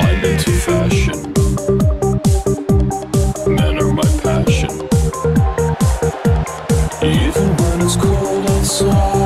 I'm into fashion. Men are my passion. Even when it's cold outside.